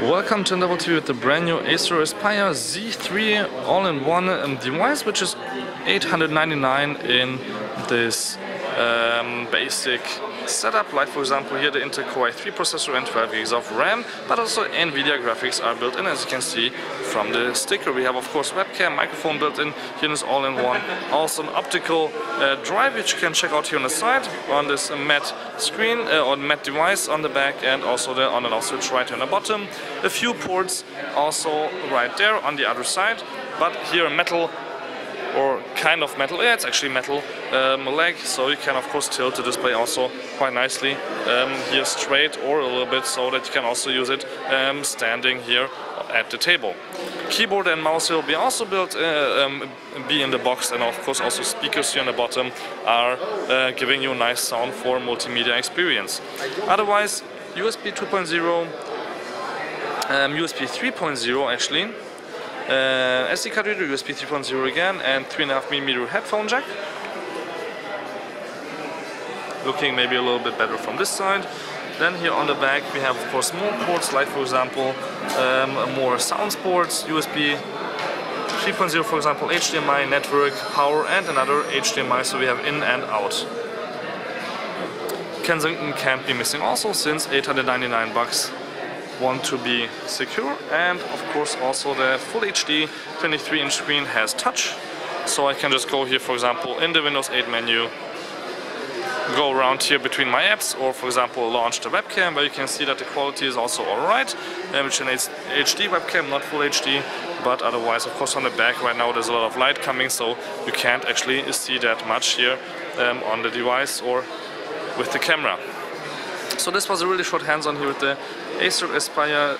Welcome to nDevil TV with the brand new Acer Aspire Z3 all-in-one device, which is 899 in this um, basic setup. Like for example here the Intel Core i3 processor and 12 gigs of RAM, but also NVIDIA graphics are built in, as you can see from the sticker. We have of course webcam, microphone built in. Here is all-in-one. Also an optical uh, drive, which you can check out here on the side on this matte screen uh, or matte device on the back, and also the on and off switch right here on the bottom. A few ports also right there on the other side, but here metal or kind of metal, yeah it's actually metal um, leg so you can of course tilt the display also quite nicely um, here straight or a little bit so that you can also use it um, standing here at the table. Keyboard and mouse will be also built, uh, um, be in the box and of course also speakers here on the bottom are uh, giving you a nice sound for multimedia experience. Otherwise USB 2.0 um, USB 3.0 actually uh, SD card reader, USB 3.0 again, and 3.5mm headphone jack. Looking maybe a little bit better from this side. Then here on the back we have of course more ports, like for example um, more sound ports, USB 3.0 for example, HDMI, network, power and another HDMI so we have in and out. Kensington can't be missing also since 899 bucks want to be secure and of course also the Full HD 23 inch screen has touch so I can just go here for example in the Windows 8 menu go around here between my apps or for example launch the webcam where you can see that the quality is also alright which is HD webcam not full HD but otherwise of course on the back right now there's a lot of light coming so you can't actually see that much here um, on the device or with the camera. So this was a really short hands-on here with the Acer Aspire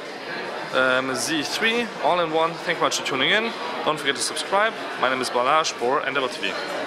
um, Z3 all in one. Thank you much for tuning in. Don't forget to subscribe. My name is for nDevil TV.